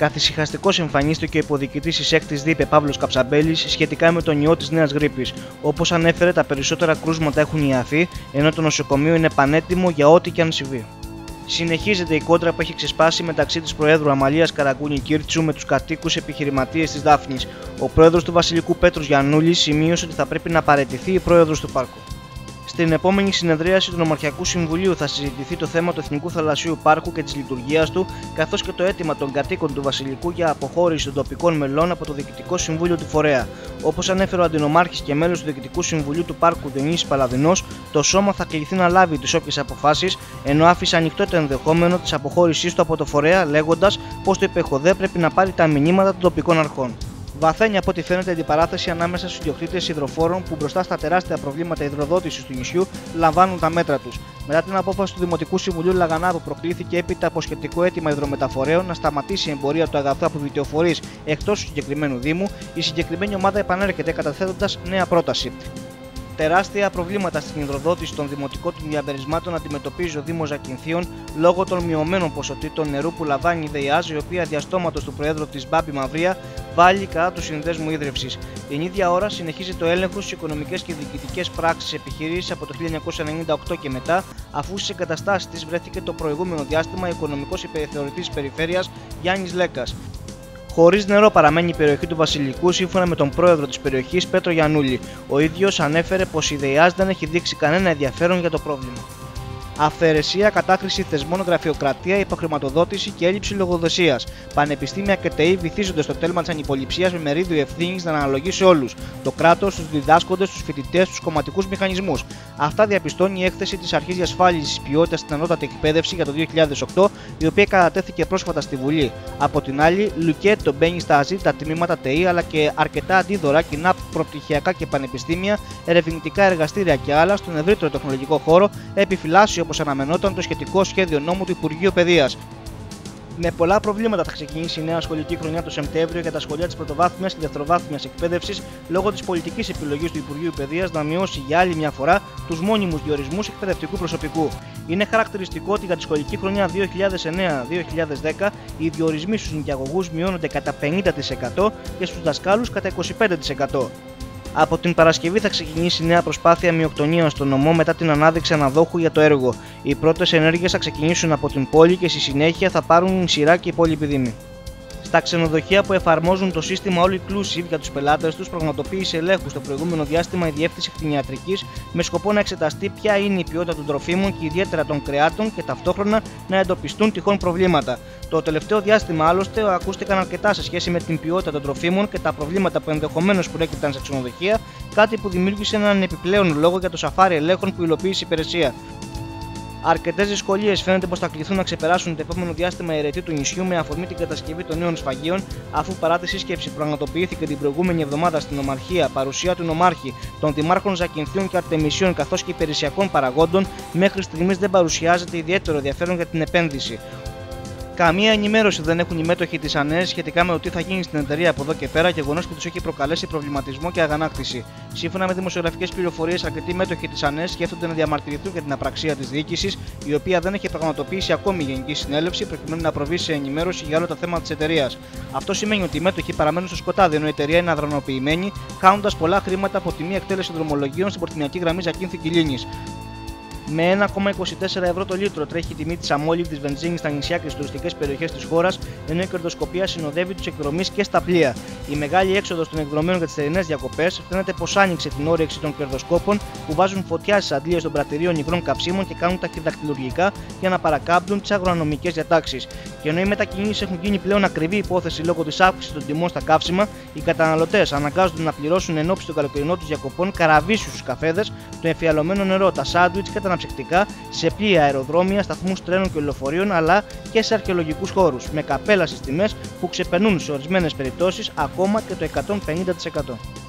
Καθησυχαστικό εμφανίστηκε ο υποδιοικητή της 6η ΔΥΠΕ Παύλος Καψαμπέλης σχετικά με τον ιό της νέας γρήπης. Όπως ανέφερε, τα περισσότερα κρούσματα έχουν ιαθεί, ενώ το νοσοκομείο είναι πανέτοιμο για ό,τι και αν συμβεί. Συνεχίζεται η κόντρα που έχει ξεσπάσει μεταξύ της Προέδρου Αμαλίας Καραγκούνη Κίρτσου με τους κατοίκους επιχειρηματίες της Δάφνης. Ο πρόεδρος του Βασιλικού Πέτρους Γιαννούλη σημείωσε ότι θα πρέπει να παραιτηθεί η πρόεδρος του πάρκου. Στην επόμενη συνεδρίαση του Νομαρχιακού Συμβουλίου θα συζητηθεί το θέμα του Εθνικού Θαλασσίου Πάρκου και της λειτουργίας του, καθώς και το αίτημα των κατοίκων του Βασιλικού για αποχώρηση των τοπικών μελών από το Διοικητικό Συμβούλιο του Φορέα. Όπως ανέφερε ο Αντινομάρχης και μέλος του Διοικητικού Συμβουλίου του Πάρκου Διονύση Παλαδινός, το Σώμα θα κληθεί να λάβει τις όποιες αποφάσεις, ενώ άφησε ανοιχτό το ενδεχόμενο της αποχώρησής του από το Φορέα, λέγοντας πως το υπεχοδέ πρέπει να πάρει τα μηνύματα των τοπικών αρχών. Βαθαίνει από ό,τι φαίνεται αντιπαράθεση ανάμεσα στους ιδιοκτήτες υδροφόρων που μπροστά στα τεράστια προβλήματα υδροδότησης του νησιού λαμβάνουν τα μέτρα τους. Μετά την απόφαση του Δημοτικού Συμβουλίου Λαγανά που προκλήθηκε έπειτα από σχετικό αίτημα υδρομεταφορέων να σταματήσει η εμπορία του αγαθού από βιτεοφορείς εκτός του συγκεκριμένου Δήμου, η συγκεκριμένη ομάδα επανέρχεται καταθέτοντας νέα πρόταση. Τεράστια προβλήματα στην υδροδότηση των δημοτικών του διαμερισμάτων αντιμετωπίζει ο Δήμος Ζακυνθίων λόγω των μειωμένων ποσοτήτων νερού που λαμβάνει η ΔΕΙΑΖ, η οποία διαστόματος του Προέδρου της Μπάμπη Μαυρία βάλει κατά τους συνδέσμου ίδρυυση. Την ίδια ώρα συνεχίζει το έλεγχο στις οικονομικές και διοικητικές πράξεις επιχειρήσεις από το 1998 και μετά, αφού στις εγκαταστάσεις της βρέθηκε το προηγούμενο διάστημα οικονομικός υπερθεωρητή περιφέρειας Γιάννης Λέκας. Χωρίς νερό παραμένει η περιοχή του Βασιλικού σύμφωνα με τον πρόεδρο της περιοχής Πέτρο Γιανούλη. Ο ίδιος ανέφερε πως η ΔΕΙΑΣ δεν έχει δείξει κανένα ενδιαφέρον για το πρόβλημα αφαιρεσία, κατάκριση θεσμών, γραφειοκρατία, υποχρηματοδότηση και έλλειψη λογοδοσίας. Πανεπιστήμια και ΤΕΗ βυθίζονται στο τέλμα της ανυποληψίας με μερίδιο ευθύνης να αναλογεί σε όλους: το κράτος, τους διδάσκοντες, τους φοιτητές, τους κομματικούς μηχανισμούς. Αυτά διαπιστώνει η έκθεση της Αρχής Διασφάλισης Ποιότητας στην Ανώτατη Εκπαίδευση για το 2008, η οποία κατατέθηκε πρόσφατα στη Βουλή. Από την άλλη, Λουκέτο μπαίνει στα αζήτητα τμήματα ΤΕΗ αλλά και αρκετά αντίδωρα κοινά προπτυχιακά και πανεπιστήμια, ερευνητικά εργαστήρια και άλλα στον ευρύτερο τεχνολογικό χώρο, επιφυλάσσει όπως αναμενόταν το σχετικό σχέδιο νόμου του Υπουργείου Παιδείας. Με πολλά προβλήματα θα ξεκινήσει η νέα σχολική χρονιά το Σεπτέμβριο για τα σχολεία της πρωτοβάθμιας και δευτεροβάθμιας εκπαίδευσης λόγω της πολιτικής επιλογής του Υπουργείου Παιδείας να μειώσει για άλλη μια φορά τους μόνιμους διορισμούς εκπαιδευτικού προσωπικού. Είναι χαρακτηριστικό ότι για τη σχολική χρονιά 2009-2010 οι διορισμοί στους νοικιαγωγού μειώνονται κατά 50% και στους δασκάλους κατά 25%. Από την Παρασκευή θα ξεκινήσει νέα προσπάθεια μειοκτονίας στο νομό μετά την ανάδειξη αναδόχου για το έργο. Οι πρώτες ενέργειες θα ξεκινήσουν από την πόλη και στη συνέχεια θα πάρουν σειρά και οι υπόλοιποι δήμοι. Στα ξενοδοχεία που εφαρμόζουν το σύστημα All Inclusive για τους πελάτες τους, πραγματοποίησε ελέγχους στο προηγούμενο διάστημα η Διεύθυνση Κτηνιατρικής με σκοπό να εξεταστεί ποια είναι η ποιότητα των τροφίμων και ιδιαίτερα των κρεάτων και ταυτόχρονα να εντοπιστούν τυχόν προβλήματα. Το τελευταίο διάστημα, άλλωστε, ακούστηκαν αρκετά σε σχέση με την ποιότητα των τροφίμων και τα προβλήματα που ενδεχομένως προέκυπταν σε ξενοδοχεία, κάτι που δημιούργησε έναν επιπλέον λόγο για το σαφάρι ελέγχων που υλοποίησε η υπηρεσία. Αρκετές δυσκολίες φαίνεται πως θα κληθούν να ξεπεράσουν το επόμενο διάστημα οι αιρετοί του νησιού με αφορμή την κατασκευή των νέων σφαγείων, αφού παρά τη σύσκεψη πραγματοποιήθηκε την προηγούμενη εβδομάδα στην Ομαρχία, παρουσία του Νομάρχη, των Δημάρχων Ζακυνθίων και Αρτεμισίων καθώς και υπηρεσιακών παραγόντων, μέχρι στιγμής δεν παρουσιάζεται ιδιαίτερο ενδιαφέρον για την επένδυση. Καμία ενημέρωση δεν έχουν οι μέτοχοι της ΑΝΕΣ σχετικά με το τι θα γίνει στην εταιρεία από εδώ και πέρα, γεγονός που τους έχει προκαλέσει προβληματισμό και αγανάκτηση. Σύμφωνα με δημοσιογραφικές πληροφορίες, αρκετοί μέτοχοι της ΑΝΕΣ σκέφτονται να διαμαρτυρηθούν για την απραξία της διοίκησης, η οποία δεν έχει πραγματοποιήσει ακόμη γενική συνέλευση προκειμένου να προβεί σε ενημέρωση για όλα τα θέματα της εταιρείας. Αυτό σημαίνει ότι οι μέτοχοι παραμένουν στο σκοτάδι, ενώ η εταιρεία είναι αδρανοποιημένη, χάνοντας πολλά χρήματα από τη μία εκτέλεση δρομολογίων στην πορτινιακή γραμμή Ζακίνθη Κιλίνη. Με 1,24 ευρώ το λίτρο τρέχει η τιμή της αμόλυβδη βενζίνης στα νησιά και στις τουριστικές περιοχές της χώρας, ενώ η κερδοσκοπία συνοδεύει τους εκδρομή και στα πλοία. Η μεγάλη έξοδος των εκδρομένων για τις θερινές διακοπές φαίνεται πως άνοιξε την όρεξη των κερδοσκόπων που βάζουν φωτιά στις αντλίες των πρατηρίων υγρών καυσίμων και κάνουν ταχυδακτηλουργικά για να παρακάμπτουν τις αγρονομικές διατάξεις. Και ενώ οι μετακινήσεις έχουν γίνει πλέον ακριβή υπόθεση λόγω της αύξησης των τιμών στα καύσιμα, οι καταναλωτές αναγκάζονται να πληρώσουν εν ώψη των καλοκαιρινών τους διακοπών καραβίσιους στους καφέδες, το εμφιαλωμένο νερό, τα σάντουιτς και τα αναψυκτικά σε πλοία, αεροδρόμια, σταθμούς τρένων και λεωφορείων αλλά και σε αρχαιολογικούς χώρους, με καπέλα στις τιμές που ξεπερνούν σε ορισμένες περιπτώσεις ακόμα και το 150%.